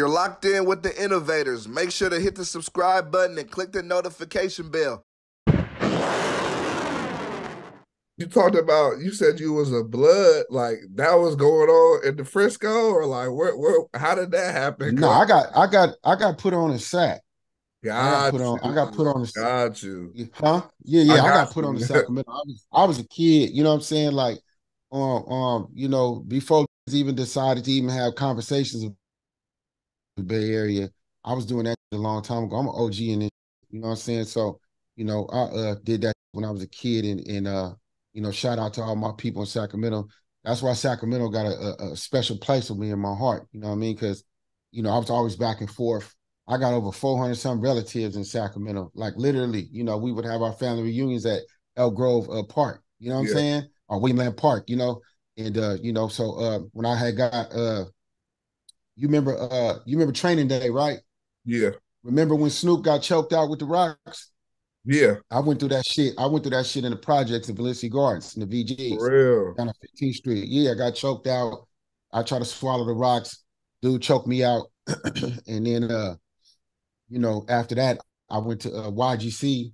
You're locked in with the innovators. Make sure to hit the subscribe button and click the notification bell. You talked about you said you was a blood like that was going on in the Frisco or like where where how did that happen? No, I got I got I got put on a sack. got I got put on I got put on a sack. got you. huh? Yeah, yeah. I I, got got put on you. the Sacramento. I was I was a kid, you know what I'm saying? Like um um, you know, before even decided to even have conversations with the Bay Area, I was doing that a long time ago. I'm an OG in it, you know what I'm saying? So, you know, I uh did that when I was a kid and and uh you know, shout out to all my people in Sacramento. That's why Sacramento got a, a, a special place with me in my heart. You know what I mean? Because, you know, I was always back and forth. I got over 400 some relatives in Sacramento. Like literally, you know, we would have our family reunions at Elk Grove uh, Park. You know what Yeah. I'm saying? Or Wayland Park. You know, and uh, you know, so uh, when I had got uh, you remember uh, you remember Training Day, right? Yeah, Remember when Snoop got choked out with the rocks? yeah, I went through that shit. I went through that shit in the projects in Valencia Gardens in the VGs for real. down on 15th Street. Yeah, I got choked out. I tried to swallow the rocks. Dude choked me out. and then uh, you know, after that, I went to uh, YGC,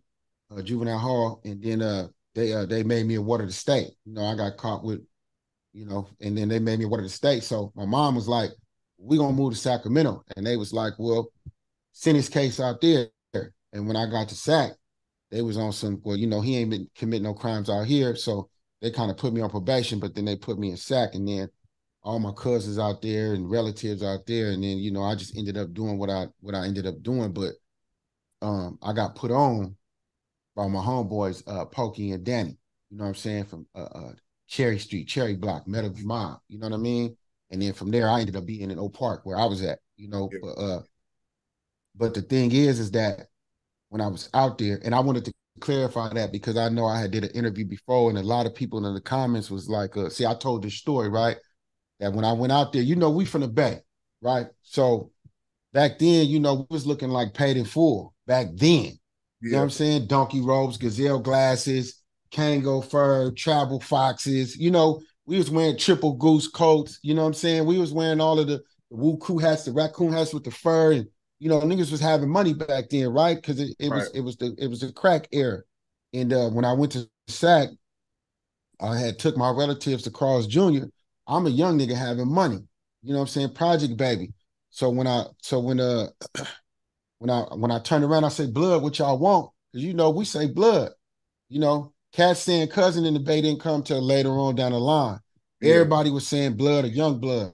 uh, juvenile hall, and then uh they uh they made me a water to state. You know, I got caught with, you know, and then they made me a water to state. So my mom was like, we gonna move to Sacramento. And they was like, Well, send his case out there. And when I got to SAC, they was on some, well, you know, he ain't been committing no crimes out here. So they kind of put me on probation, but then they put me in SAC. And then all my cousins out there and relatives out there. And then, you know, I just ended up doing what I what I ended up doing. But um I got put on by my homeboys, uh Pokey and Danny. You know what I'm saying? From uh, uh Cherry Street, Cherry Block, Meadow Mob, you know what I mean? And then from there I ended up being in Oak Park where I was at, you know. Yeah. But uh but the thing is, is that when I was out there, and I wanted to clarify that because I know I had did an interview before, and a lot of people in the comments was like, uh, see, I told this story, right? That when I went out there, you know, we from the Bay, right? So back then, you know, we was looking like paid in full back then. You know what I'm saying? Donkey robes, gazelle glasses, Kangol fur, travel foxes. You know, we was wearing triple goose coats. You know what I'm saying? We was wearing all of the, the Wuku hats, the raccoon hats with the fur, and you know, niggas was having money back then, right? Because it, it was it was the it was the crack era. And uh, when I went to SAC, I had took my relatives to Carl's Jr. I'm a young nigga having money. You know what I'm saying? Project baby. So when I so when uh when I when I turn around, I say blood, what y'all want? Because you know, we say blood. You know, cats saying cousin in the bay didn't come till later on down the line. Yeah. Everybody was saying blood or young blood.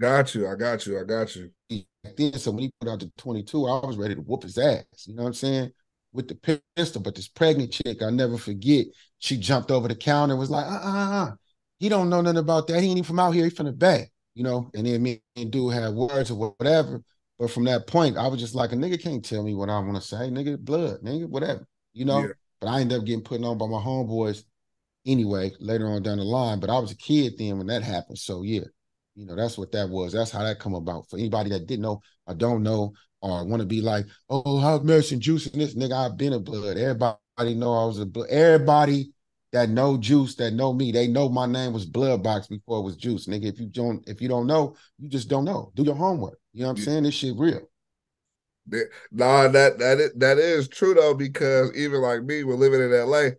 got you. I got you. I got you. then. So when he put out the 22, I was ready to whoop his ass. You know what I'm saying? With the pistol. But this pregnant chick, I'll never forget. She jumped over the counter and was like, uh uh uh. He don't know nothing about that. He ain't even from out here. He from the back. You know, and then me and dude had words or whatever. But from that point, I was just like, a nigga can't tell me what I want to say. Nigga, blood, nigga, whatever. You know? Yeah. But I ended up getting put on by my homeboys anyway, later on down the line. But I was a kid then when that happened. So yeah, you know, that's what that was. That's how that come about. For anybody that didn't know or don't know or want to be like, oh, how's Medicine Juice and this nigga, I've been a blood. Everybody know I was a blood. Everybody that know Juice, that know me, they know my name was Blood Box before it was Juice. Nigga, if you don't, if you don't know, you just don't know. Do your homework. You know what I'm Yeah. saying? This shit real. That- Nah, that that is, that is true though because even like me, we're living in L.A.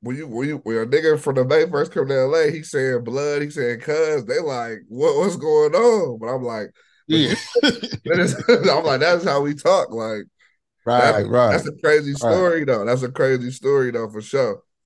When you when you when a nigga from the Bay first come to L.A., he saying blood, he saying cuz. They like what what's going on? But I'm like, Yeah. that I'm like that's how we talk. Like right, right. that's a crazy Right. story though. That's a crazy story though for sure.